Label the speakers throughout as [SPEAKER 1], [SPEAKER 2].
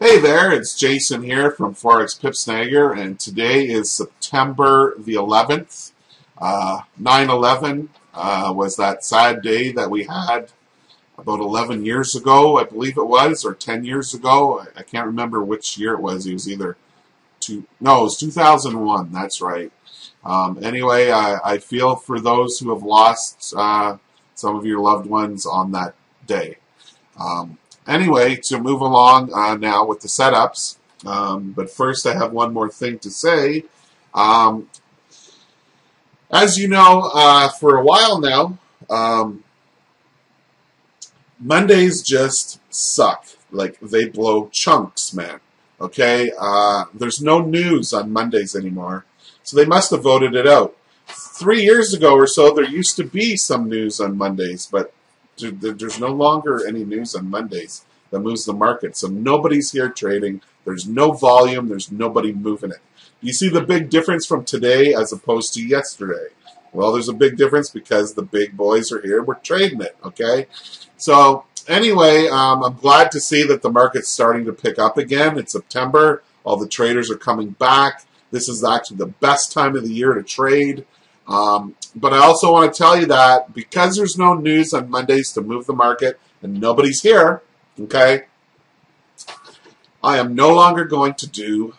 [SPEAKER 1] Hey there, it's Jason here from Forex PipSnager, and today is September the 11th. 9-11 uh, uh, was that sad day that we had about 11 years ago, I believe it was, or 10 years ago. I, I can't remember which year it was. It was either two, no, it was 2001, that's right. Um, anyway, I, I, feel for those who have lost uh, some of your loved ones on that day. Um, Anyway, to move along uh, now with the setups, um, but first I have one more thing to say. Um, as you know, uh, for a while now, um, Mondays just suck. Like, they blow chunks, man. Okay? Uh, there's no news on Mondays anymore, so they must have voted it out. Three years ago or so, there used to be some news on Mondays, but there's no longer any news on Mondays that moves the market. So nobody's here trading. There's no volume. There's nobody moving it. You see the big difference from today as opposed to yesterday. Well, there's a big difference because the big boys are here. We're trading it, okay? So anyway, um, I'm glad to see that the market's starting to pick up again. It's September. All the traders are coming back. This is actually the best time of the year to trade. Um, but I also want to tell you that because there's no news on Mondays to move the market and nobody's here, okay, I am no longer going to do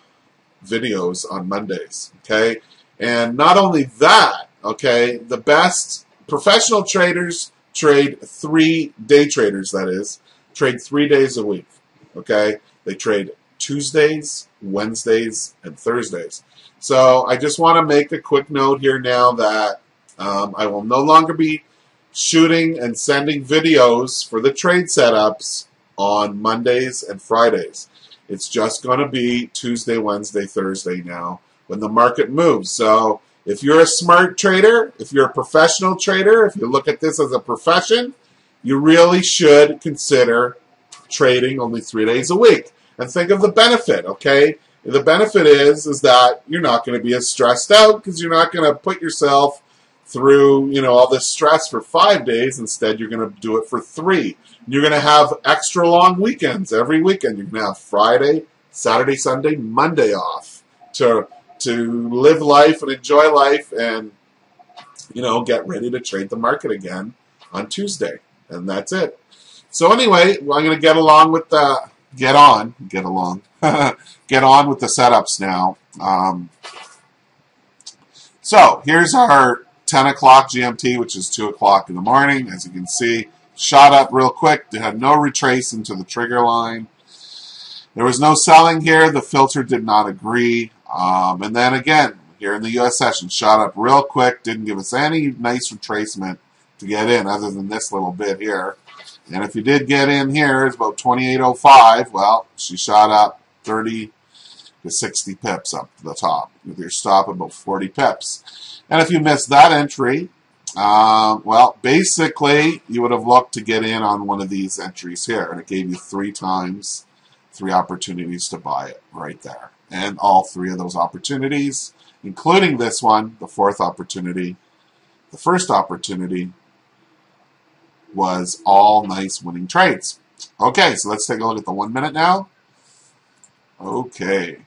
[SPEAKER 1] videos on Mondays, okay? And not only that, okay, the best professional traders trade three day traders, that is, trade three days a week, okay? They trade Tuesdays, Wednesdays, and Thursdays. So I just want to make a quick note here now that um, I will no longer be shooting and sending videos for the trade setups on Mondays and Fridays. It's just going to be Tuesday, Wednesday, Thursday now when the market moves. So if you're a smart trader, if you're a professional trader, if you look at this as a profession, you really should consider trading only three days a week. And think of the benefit, okay? The benefit is is that you're not going to be as stressed out because you're not going to put yourself through you know all this stress for five days. Instead, you're going to do it for three. You're going to have extra long weekends every weekend. You're going to have Friday, Saturday, Sunday, Monday off to to live life and enjoy life and you know get ready to trade the market again on Tuesday. And that's it. So anyway, I'm going to get along with the get on, get along, get on with the setups now. Um, so here's our 10 o'clock GMT, which is 2 o'clock in the morning. As you can see, shot up real quick. They had no retrace into the trigger line. There was no selling here. The filter did not agree. Um, and then again, here in the U.S. session, shot up real quick. Didn't give us any nice retracement to get in other than this little bit here. And if you did get in here, it's about 28.05. Well, she shot up 30 to 60 pips up to the top with your stop about 40 pips. And if you missed that entry, uh, well, basically, you would have looked to get in on one of these entries here, and it gave you three times, three opportunities to buy it right there. And all three of those opportunities, including this one, the fourth opportunity, the first opportunity, was all nice winning trades. Okay, so let's take a look at the one minute now. Okay.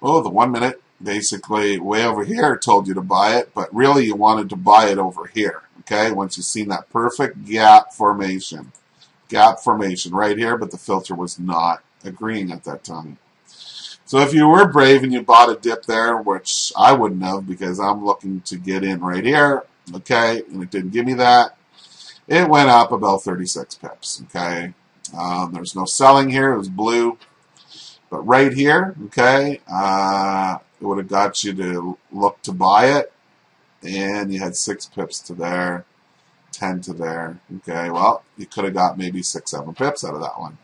[SPEAKER 1] Oh, the one minute basically way over here told you to buy it, but really you wanted to buy it over here. Okay, once you've seen that perfect gap formation. Gap formation right here, but the filter was not agreeing at that time. So if you were brave and you bought a dip there, which I wouldn't have because I'm looking to get in right here, okay, and it didn't give me that. It went up about 36 pips, okay. Um, there's no selling here, it was blue. But right here, okay, uh, it would have got you to look to buy it, and you had six pips to there, 10 to there. Okay, well, you could have got maybe six, seven pips out of that one.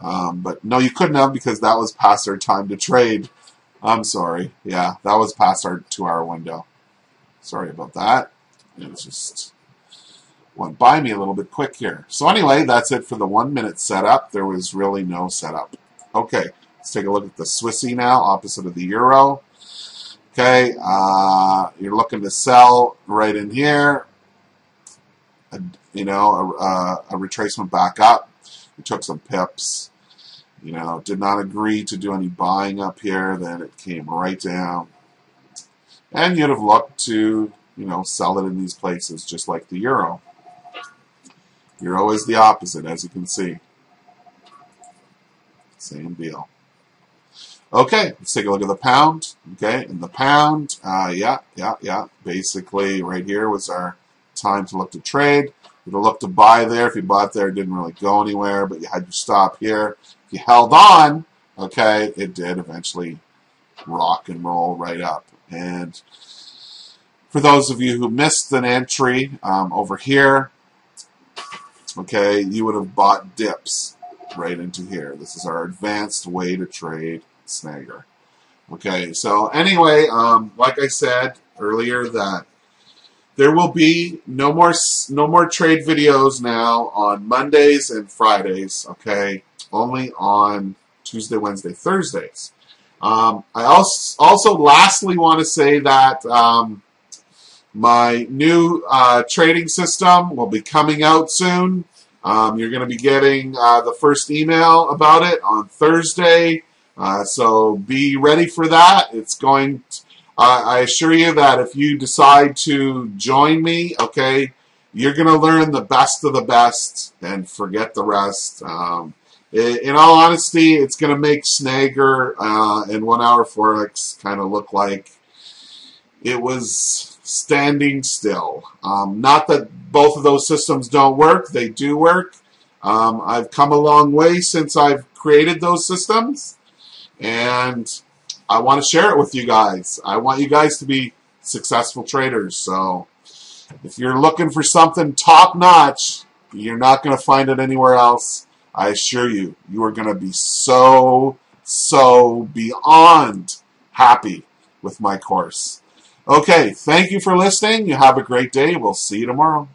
[SPEAKER 1] Um, but no, you couldn't have because that was past our time to trade. I'm sorry. Yeah, that was past our two hour window. Sorry about that. It just went by me a little bit quick here. So anyway, that's it for the one minute setup. There was really no setup. Okay, let's take a look at the Swissy now, opposite of the Euro. Okay, uh, you're looking to sell right in here. You you know, a, a, a retracement back up. We took some pips. You know, did not agree to do any buying up here. Then it came right down. And you'd have looked to, you know, sell it in these places just like the euro. Euro is the opposite, as you can see. Same deal. Okay, let's take a look at the pound. Okay, and the pound, uh, yeah, yeah, yeah. Basically, right here was our time to look to trade. You'd look to buy there. If you bought there, it didn't really go anywhere, but you had your stop here. If you held on, okay, it did eventually rock and roll right up. And for those of you who missed an entry um, over here, okay, you would have bought dips right into here. This is our advanced way to trade snagger. Okay, so anyway, um, like I said earlier, that there will be no more no more trade videos now on Mondays and Fridays. Okay, only on Tuesday, Wednesday, Thursdays. Um, I also also lastly want to say that um, my new uh, trading system will be coming out soon. Um, you're going to be getting uh, the first email about it on Thursday. Uh, so be ready for that. It's going. To, I assure you that if you decide to join me, okay, you're going to learn the best of the best and forget the rest. Um, in all honesty, it's going to make Snagger uh, and One Hour Forex kind of look like it was standing still. Um, not that both of those systems don't work; they do work. Um, I've come a long way since I've created those systems and I want to share it with you guys. I want you guys to be successful traders. So if you're looking for something top notch, you're not going to find it anywhere else. I assure you, you are going to be so, so beyond happy with my course. Okay, thank you for listening. You have a great day. We'll see you tomorrow.